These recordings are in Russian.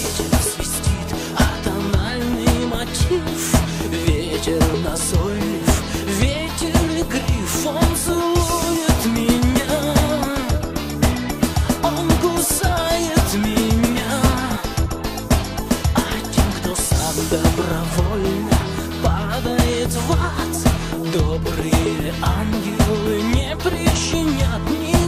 Ветер свистит, а тональный мотив. Ветер назойлив, ветер игрив Он целует меня. Он кусает меня. А тем, кто сам добровольно Падает в ад Добрые ангелы не причинят ни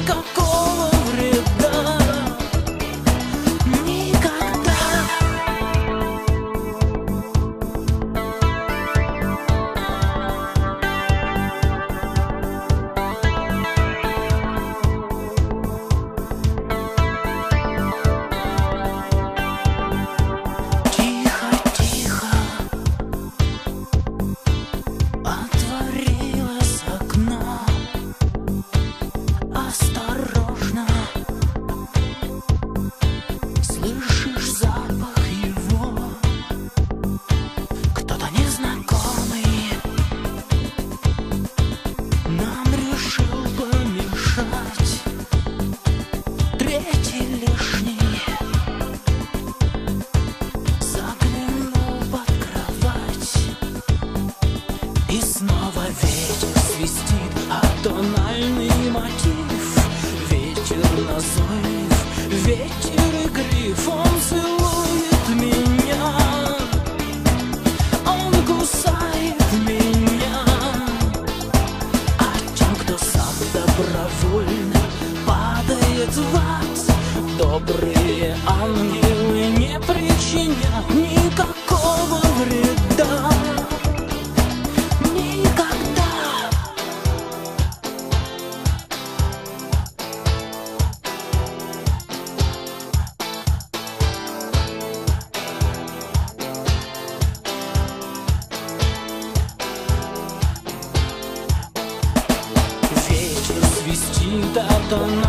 И снова ветер свистит, а тональный мотив. Ветер назойлив, ветер игрив Он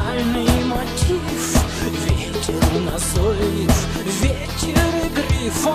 тональный мотив. Ветер назойлив, ветер игрив